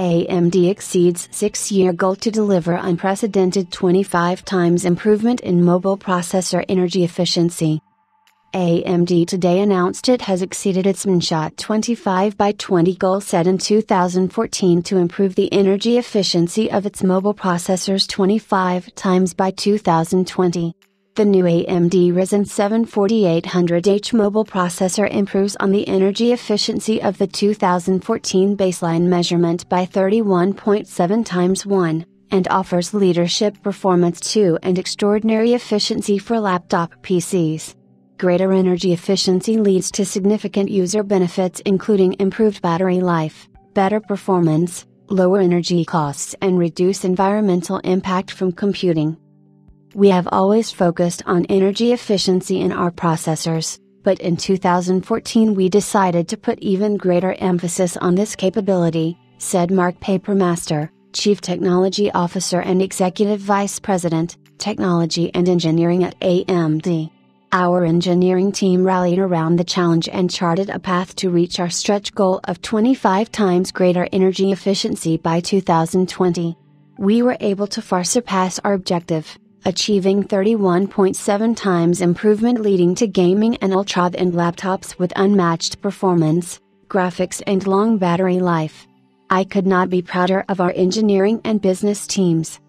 AMD exceeds 6 year goal to deliver unprecedented 25 times improvement in mobile processor energy efficiency. AMD today announced it has exceeded its moonshot 25 by 20 goal set in 2014 to improve the energy efficiency of its mobile processors 25 times by 2020. The new AMD Ryzen 7 4800H mobile processor improves on the energy efficiency of the 2014 baseline measurement by 31.7 times 1, and offers leadership performance too and extraordinary efficiency for laptop PCs. Greater energy efficiency leads to significant user benefits including improved battery life, better performance, lower energy costs and reduce environmental impact from computing. We have always focused on energy efficiency in our processors, but in 2014 we decided to put even greater emphasis on this capability, said Mark Papermaster, Chief Technology Officer and Executive Vice President, Technology and Engineering at AMD. Our engineering team rallied around the challenge and charted a path to reach our stretch goal of 25 times greater energy efficiency by 2020. We were able to far surpass our objective, achieving 31.7 times improvement leading to gaming and ultrathin laptops with unmatched performance, graphics and long battery life. I could not be prouder of our engineering and business teams.